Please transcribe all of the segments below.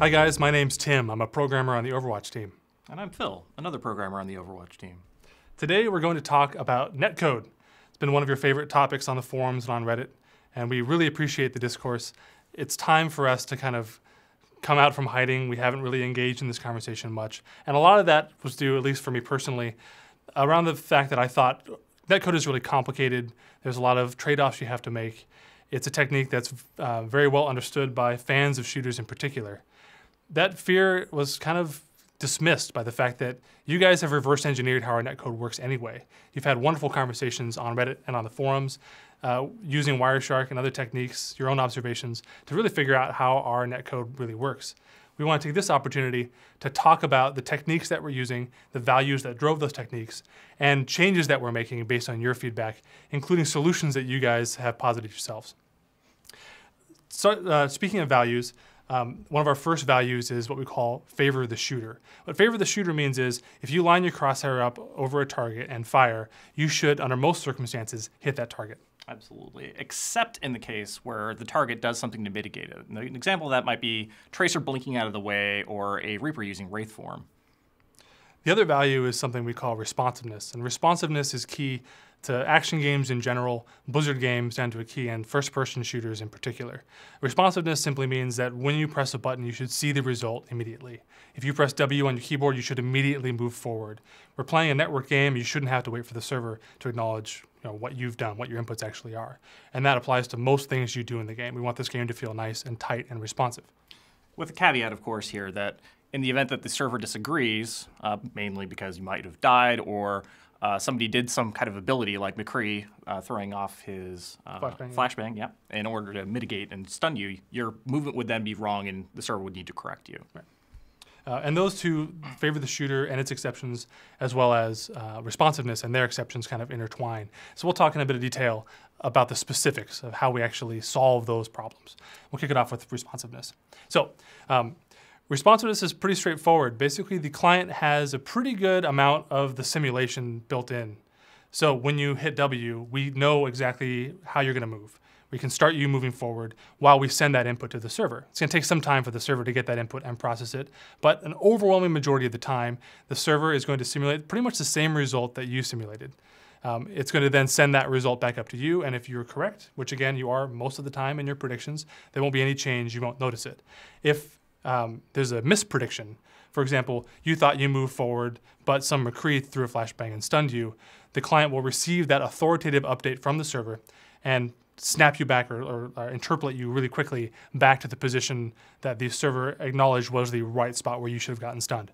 Hi guys, my name's Tim. I'm a programmer on the Overwatch team. And I'm Phil, another programmer on the Overwatch team. Today we're going to talk about netcode. It's been one of your favorite topics on the forums and on Reddit, and we really appreciate the discourse. It's time for us to kind of come out from hiding. We haven't really engaged in this conversation much. And a lot of that was due, at least for me personally, around the fact that I thought netcode is really complicated. There's a lot of trade offs you have to make. It's a technique that's uh, very well understood by fans of shooters in particular. That fear was kind of dismissed by the fact that you guys have reverse engineered how our netcode works anyway. You've had wonderful conversations on Reddit and on the forums uh, using Wireshark and other techniques, your own observations, to really figure out how our netcode really works. We want to take this opportunity to talk about the techniques that we're using, the values that drove those techniques, and changes that we're making based on your feedback, including solutions that you guys have posited yourselves. So, uh, speaking of values, um, one of our first values is what we call favor the shooter. What favor the shooter means is if you line your crosshair up over a target and fire, you should, under most circumstances, hit that target. Absolutely, except in the case where the target does something to mitigate it. An example of that might be Tracer blinking out of the way or a Reaper using Wraith form. The other value is something we call responsiveness, and responsiveness is key to action games in general, Blizzard games down to a key, and first person shooters in particular. Responsiveness simply means that when you press a button, you should see the result immediately. If you press W on your keyboard, you should immediately move forward. We're playing a network game, you shouldn't have to wait for the server to acknowledge you know, what you've done, what your inputs actually are. And that applies to most things you do in the game. We want this game to feel nice and tight and responsive. With a caveat, of course, here that in the event that the server disagrees, uh, mainly because you might have died or uh, somebody did some kind of ability like McCree uh, throwing off his uh, flashbang, flashbang yeah. yeah, in order to mitigate and stun you, your movement would then be wrong and the server would need to correct you. Right. Uh, and those two favor the shooter and its exceptions, as well as uh, responsiveness and their exceptions kind of intertwine. So we'll talk in a bit of detail about the specifics of how we actually solve those problems. We'll kick it off with responsiveness. So um, Responsiveness is pretty straightforward. Basically, the client has a pretty good amount of the simulation built in. So when you hit W, we know exactly how you're going to move. We can start you moving forward while we send that input to the server. It's going to take some time for the server to get that input and process it, but an overwhelming majority of the time, the server is going to simulate pretty much the same result that you simulated. Um, it's going to then send that result back up to you, and if you're correct, which again you are most of the time in your predictions, there won't be any change. You won't notice it. If um, there's a misprediction. For example, you thought you moved forward, but some McCree threw a flashbang and stunned you. The client will receive that authoritative update from the server and snap you back or, or, or, interpolate you really quickly back to the position that the server acknowledged was the right spot where you should have gotten stunned.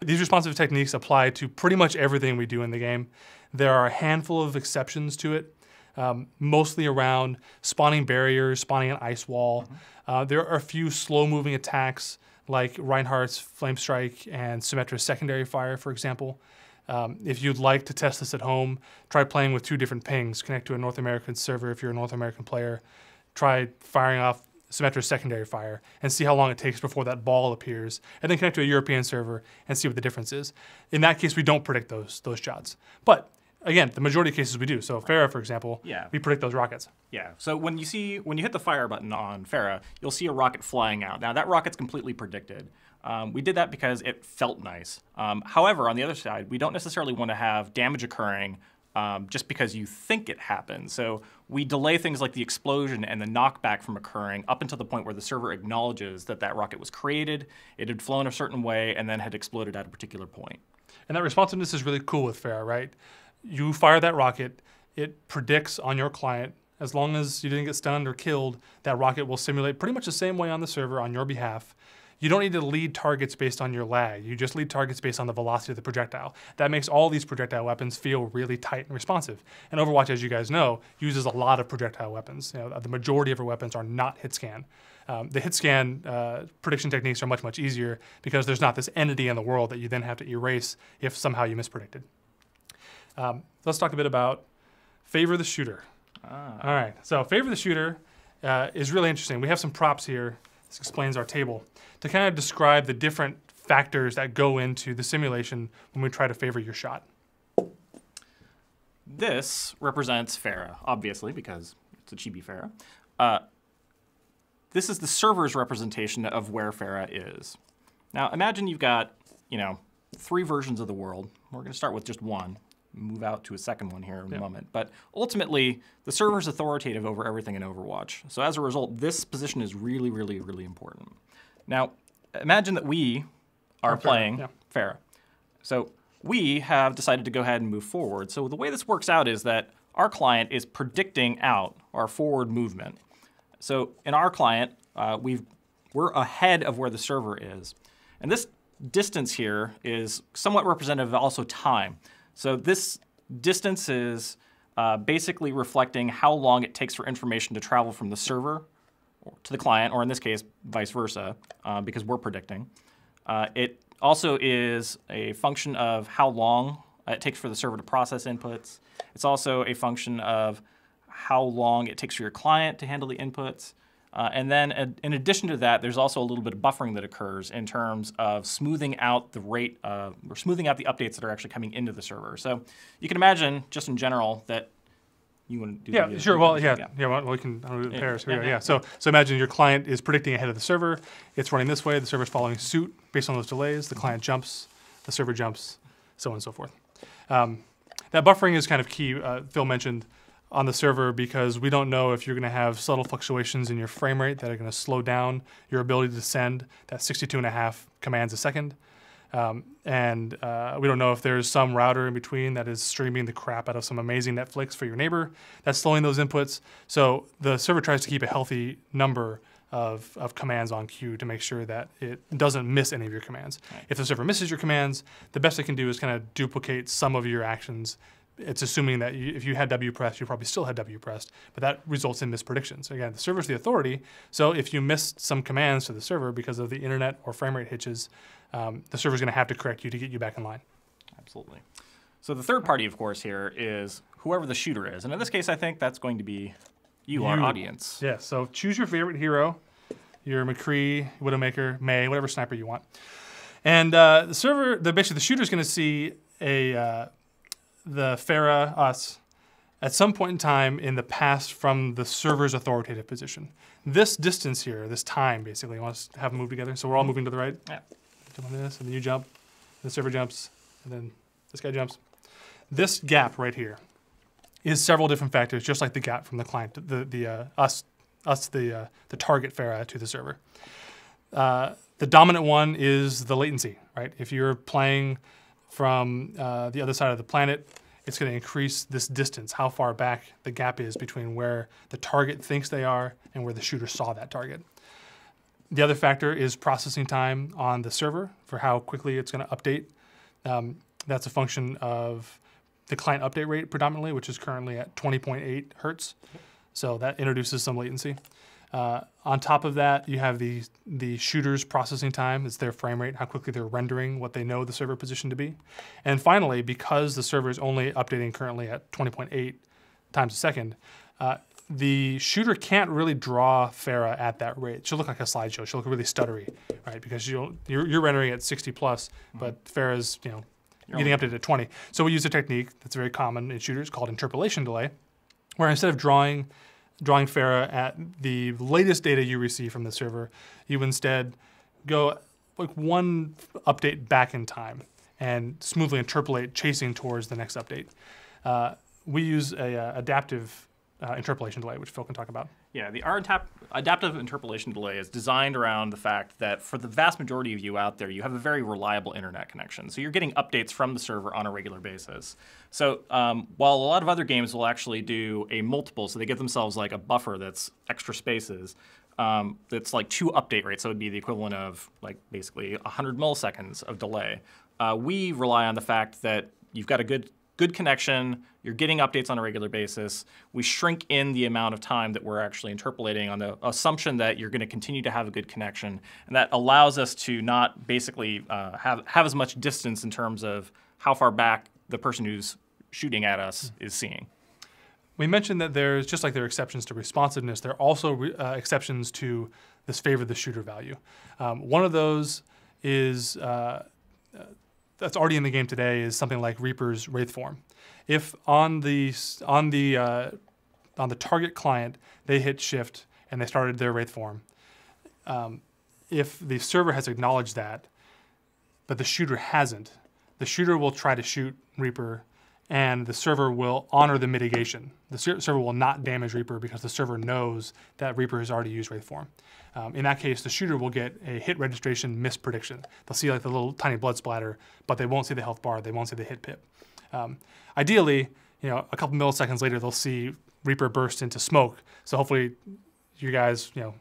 These responsive techniques apply to pretty much everything we do in the game. There are a handful of exceptions to it, um, mostly around spawning barriers, spawning an ice wall. Mm-hmm. Uh, there are a few slow moving attacks like Reinhardt's Flame Strike and Symmetra's Secondary Fire, for example. Um, if you'd like to test this at home, try playing with two different pings. Connect to a North American server if you're a North American player. Try firing off Symmetra's secondary fire and see how long it takes before that ball appears, and then connect to a European server and see what the difference is. In that case, we don't predict those those shots. But again, the majority of cases we do. So Pharah, for example, yeah. we predict those rockets. Yeah. So when you see when you hit the fire button on Pharah, you'll see a rocket flying out. Now that rocket's completely predicted. Um, we did that because it felt nice. Um, however, on the other side, we don't necessarily want to have damage occurring um, just because you think it happened. So we delay things like the explosion and the knockback from occurring up until the point where the server acknowledges that that rocket was created, it had flown a certain way, and then had exploded at a particular point. And that responsiveness is really cool with Pharah, right? You fire that rocket, it predicts on your client, as long as you didn't get stunned or killed, that rocket will simulate pretty much the same way on the server on your behalf. You don't need to lead targets based on your lag. You just lead targets based on the velocity of the projectile. That makes all these projectile weapons feel really tight and responsive. And Overwatch, as you guys know, uses a lot of projectile weapons. You know, the majority of our weapons are not hit scan. Um, the hit scan uh, prediction techniques are much, much easier because there's not this entity in the world that you then have to erase if somehow you mispredicted. Um, let's talk a bit about favor the shooter. Ah. All right, so favor the shooter uh, is really interesting. We have some props here. This explains our table to kind of describe the different factors that go into the simulation when we try to favor your shot. This represents Pharah, obviously, because it's a chibi Pharah. Uh, this is the server's representation of where Pharah is. Now imagine you've got, you know, three versions of the world. We're going to start with just one, move out to a second one here in a moment. But ultimately, the server is authoritative over everything in Overwatch. So as a result, this position is really, really, really important. Now, imagine that we are Pharah, playing yeah. Pharah. So we have decided to go ahead and move forward. So the way this works out is that our client is predicting out our forward movement. So in our client, uh, we've, we're ahead of where the server is. And this distance here is somewhat representative of also time. So this distance is uh, basically reflecting how long it takes for information to travel from the server to the client, or in this case, vice versa, uh, because we're predicting. Uh, it also is a function of how long it takes for the server to process inputs. It's also a function of how long it takes for your client to handle the inputs. Uh, and then uh, in addition to that, there's also a little bit of buffering that occurs in terms of smoothing out the rate, uh, or smoothing out the updates that are actually coming into the server. So you can imagine, just in general, that you want to do Yeah, the- sure. Well, yeah, yeah. well, we can I'll do Yeah, pairs. Here yeah, yeah. yeah. So, so imagine your client is predicting ahead of the server. It's running this way. The server's following suit based on those delays. The client jumps. The server jumps. So on and so forth. Um, that buffering is kind of key. Uh, Phil mentioned on the server because we don't know if you're going to have subtle fluctuations in your frame rate that are going to slow down your ability to send that 62 and a half commands a second. Um, and uh, we don't know if there's some router in between that is streaming the crap out of some amazing Netflix for your neighbor that's slowing those inputs. So the server tries to keep a healthy number of, of commands on queue to make sure that it doesn't miss any of your commands. If the server misses your commands, the best it can do is kind of duplicate some of your actions. It's assuming that you, if you had W pressed, you probably still had W pressed, but that results in mispredictions. Again, the server's the authority, so if you missed some commands to the server because of the internet or frame rate hitches, um, the server's going to have to correct you to get you back in line. Absolutely. So the third party, of course, here is whoever the shooter is. And in this case, I think that's going to be you, our audience. Yeah, so choose your favorite hero, your McCree, Widowmaker, Mei, whatever sniper you want. And uh, the server, the basically the shooter's going to see a uh, the Pharah us at some point in time in the past from the server's authoritative position. This distance here, this time, basically, I want to have them move together. So we're all moving to the right. Yeah. Jump on this, and then you jump, the server jumps, and then this guy jumps. This gap right here is several different factors, just like the gap from the client, the the uh, us us the uh, the target Pharah to the server. Uh, the dominant one is the latency, right? If you're playing from uh, the other side of the planet, it's going to increase this distance, how far back the gap is between where the target thinks they are and where the shooter saw that target. The other factor is processing time on the server for how quickly it's going to update. Um, that's a function of the client update rate predominantly, which is currently at 20.8 hertz. So that introduces some latency. Uh, on top of that, you have the the shooter's processing time. It's their frame rate, how quickly they're rendering what they know the server position to be. And finally, because the server is only updating currently at 20.8 times a second, uh, the shooter can't really draw Pharah at that rate. She'll look like a slideshow. She'll look really stuttery, right? Because you'll, you're, you're rendering at 60 plus, but Pharah's you know getting updated at 20. So we use a technique that's very common in shooters called interpolation delay, where instead of drawing drawing Pharah at the latest data you receive from the server, you instead go like one update back in time and smoothly interpolate, chasing towards the next update. Uh, we use a uh, adaptive uh, interpolation delay, which Phil can talk about. Yeah, the adap- adaptive interpolation delay is designed around the fact that for the vast majority of you out there, you have a very reliable internet connection. So you're getting updates from the server on a regular basis. So um, while a lot of other games will actually do a multiple, so they give themselves like a buffer that's extra spaces, um, that's like two update rates. So it would be the equivalent of like basically 100 milliseconds of delay. Uh, we rely on the fact that you've got a good good connection, you're getting updates on a regular basis. We shrink in the amount of time that we're actually interpolating on the assumption that you're going to continue to have a good connection. And that allows us to not basically uh, have, have as much distance in terms of how far back the person who's shooting at us is seeing. We mentioned that there's just like there are exceptions to responsiveness, there are also uh, exceptions to this favor the shooter value. Um, one of those is uh, that's already in the game today is something like Reaper's Wraith form. If on the on the uh, on the target client they hit shift and they started their Wraith form, um, if the server has acknowledged that, but the shooter hasn't, the shooter will try to shoot Reaper, and the server will honor the mitigation. The ser- server will not damage Reaper because the server knows that Reaper has already used Wraithform. Um, in that case, the shooter will get a hit registration misprediction. They'll see like the little tiny blood splatter, but they won't see the health bar. They won't see the hit pip. Um, ideally, you know, a couple milliseconds later, they'll see Reaper burst into smoke. So hopefully, you guys, you know,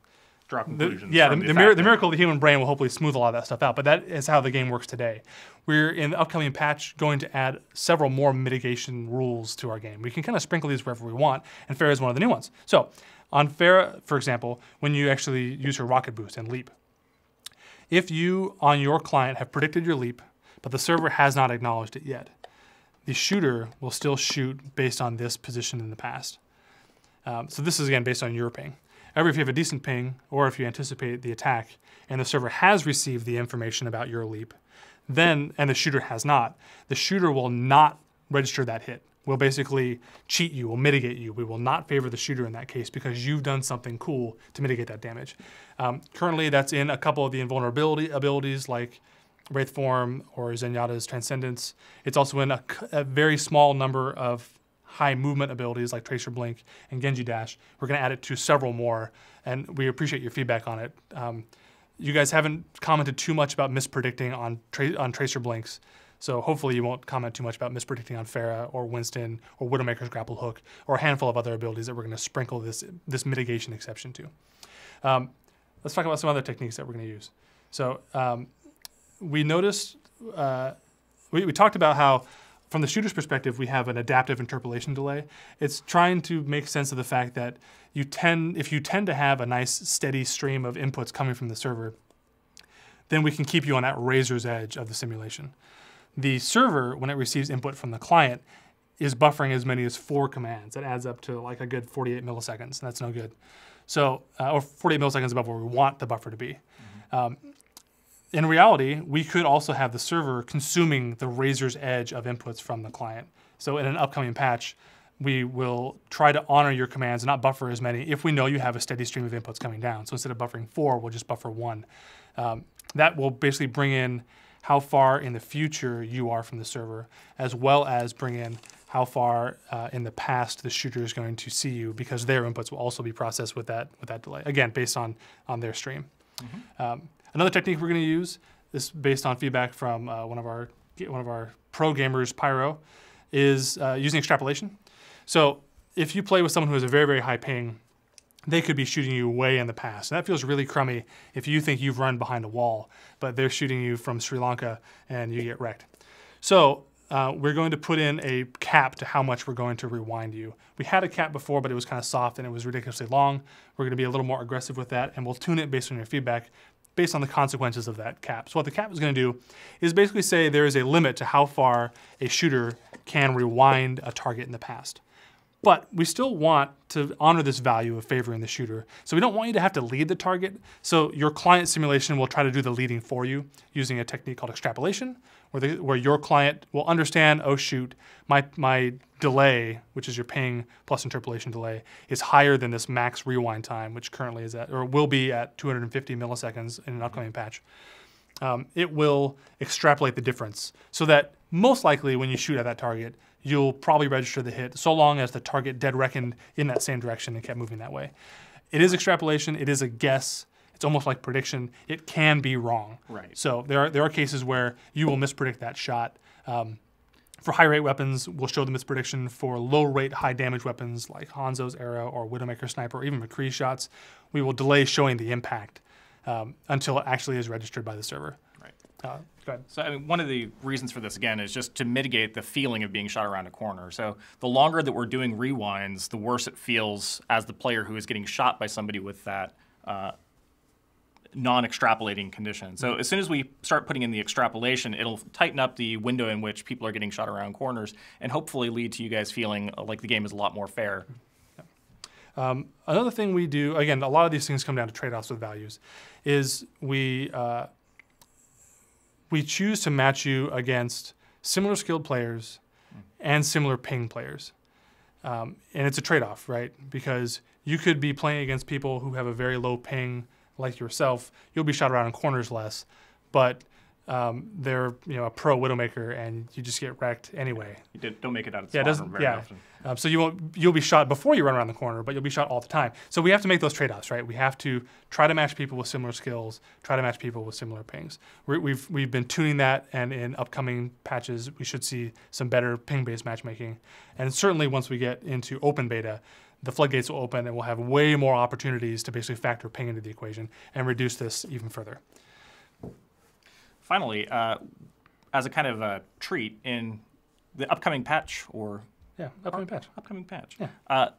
Draw the, conclusions. yeah, the, the, mir- the miracle of the human brain will hopefully smooth a lot of that stuff out. But that is how the game works today. We're in the upcoming patch going to add several more mitigation rules to our game. We can kind of sprinkle these wherever we want, and Pharah is one of the new ones. So on Pharah, for example, when you actually use her rocket boost and leap, if you on your client have predicted your leap, but the server has not acknowledged it yet, the shooter will still shoot based on this position in the past. Um, so this is again based on your ping. However, if you have a decent ping, or if you anticipate the attack, and the server has received the information about your leap, then and the shooter has not, the shooter will not register that hit. We'll basically cheat you, we'll mitigate you. We will not favor the shooter in that case because you've done something cool to mitigate that damage. Um, currently, that's in a couple of the invulnerability abilities like Wraithform or Zenyatta's Transcendence. It's also in a very small number of high movement abilities like Tracer Blink and Genji Dash. We're going to add it to several more, and we appreciate your feedback on it. Um, you guys haven't commented too much about mispredicting on tra- on Tracer Blinks, so hopefully you won't comment too much about mispredicting on Pharah or Winston or Widowmaker's Grapple Hook or a handful of other abilities that we're going to sprinkle this this mitigation exception to. Um, let's talk about some other techniques that we're going to use. So um, we noticed uh, we, we talked about how from the shooter's perspective we have an adaptive interpolation delay. It's trying to make sense of the fact that you tend if you tend to have a nice steady stream of inputs coming from the server then we can keep you on that razor's edge of the simulation. The server when it receives input from the client is buffering as many as four commands. That adds up to like a good 48 milliseconds. And that's no good. So uh, or 48 milliseconds above where we want the buffer to be. Um, in reality, we could also have the server consuming the razor's edge of inputs from the client. So in an upcoming patch, we will try to honor your commands and not buffer as many if we know you have a steady stream of inputs coming down. So instead of buffering four, we'll just buffer one. Um, that will basically bring in how far in the future you are from the server, as well as bring in how far uh, in the past the shooter is going to see you because their inputs will also be processed with that with that delay. Again, based on on their stream. Um, another technique we're going to use is based on feedback from uh, one of our one of our pro gamers, Pyro, is uh, using extrapolation. So if you play with someone who has a very very high ping, they could be shooting you way in the past. And that feels really crummy if you think you've run behind a wall, but they're shooting you from Sri Lanka and you get wrecked. So uh, we're going to put in a cap to how much we're going to rewind you. We had a cap before, but it was kind of soft and it was ridiculously long. We're going to be a little more aggressive with that, and we'll tune it based on your feedback, based on the consequences of that cap. So what the cap is going to do is basically say there is a limit to how far a shooter can rewind a target in the past. But we still want to honor this value of favoring the shooter. So we don't want you to have to lead the target. So your client simulation will try to do the leading for you using a technique called extrapolation, where, the, where your client will understand, oh shoot, my, my delay, which is your ping plus interpolation delay, is higher than this max rewind time, which currently is at, or will be at 250 milliseconds in an upcoming patch um, it will extrapolate the difference so that most likely when you shoot at that target, you'll probably register the hit so long as the target dead reckoned in that same direction and kept moving that way. It is extrapolation, it is a guess. It's almost like prediction. It can be wrong. Right. So there are, there are cases where you will mispredict that shot. Um, for high rate weapons, we'll show the misprediction. For low rate, high damage weapons like Hanzo's arrow or Widowmaker sniper or even McCree shots, we will delay showing the impact um, until it actually is registered by the server. Right. Uh, go ahead. So I mean, one of the reasons for this again is just to mitigate the feeling of being shot around a corner. So the longer that we're doing rewinds, the worse it feels as the player who is getting shot by somebody with that uh, non-extrapolating condition. So as soon as we start putting in the extrapolation, it'll tighten up the window in which people are getting shot around corners, and hopefully lead to you guys feeling like the game is a lot more fair. Um, another thing we do, again, a lot of these things come down to trade-offs with values, is we uh, we choose to match you against similar skilled players and similar ping players, um, and it's a trade-off, right? Because you could be playing against people who have a very low ping like yourself, you'll be shot around in corners less, but um, they're you know a pro widowmaker and you just get wrecked anyway. You did, don't make it out of the Yeah, doesn't. very Yeah, often. um, so you won't. You'll be shot before you run around the corner, but you'll be shot all the time. So we have to make those trade-offs, right? We have to try to match people with similar skills, try to match people with similar pings. We're, we've we've been tuning that, and in upcoming patches, we should see some better ping-based matchmaking. And certainly, once we get into open beta, the floodgates will open, and we'll have way more opportunities to basically factor ping into the equation and reduce this even further. Finally, uh, as a kind of a treat in the upcoming patch or Yeah, upcoming patch. upcoming patch, Yeah. uh,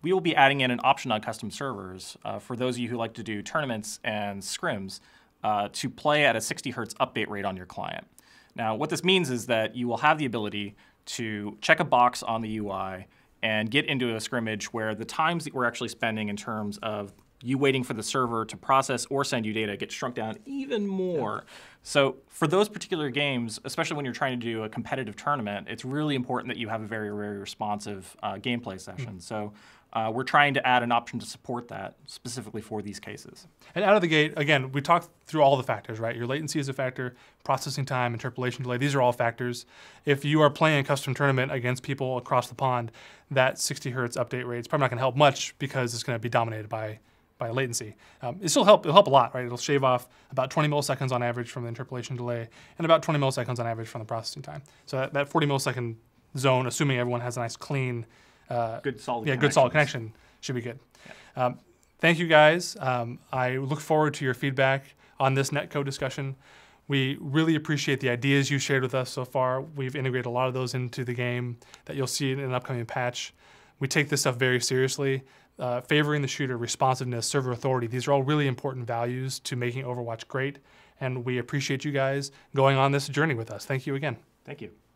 we will be adding in an option on custom servers uh, for those of you who like to do tournaments and scrims uh, to play at a 60 hertz update rate on your client. Now, what this means is that you will have the ability to check a box on the UI and get into a scrimmage where the times that we're actually spending in terms of you waiting for the server to process or send you data gets shrunk down even more. So for those particular games, especially when you're trying to do a competitive tournament, it's really important that you have a very, very responsive uh, gameplay session. So uh, we're trying to add an option to support that specifically for these cases. And out of the gate, again, we talked through all the factors, right? Your latency is a factor, processing time, interpolation delay, these are all factors. If you are playing a custom tournament against people across the pond, that 60 hertz update rate is probably not going to help much because it's going to be dominated by by latency. Um, it still help. It'll help a lot, right? It'll shave off about 20 milliseconds on average from the interpolation delay, and about 20 milliseconds on average from the processing time. So that, that 40 millisecond zone, assuming everyone has a nice clean uh, Good solid yeah, good solid connection should be good. Um, thank you guys. Um, I look forward to your feedback on this netcode discussion. We really appreciate the ideas you shared with us so far. We've integrated a lot of those into the game that you'll see in an upcoming patch. We take this stuff very seriously. Uh, favoring the shooter, responsiveness, server authority, these are all really important values to making Overwatch great. And we appreciate you guys going on this journey with us. Thank you again. Thank you.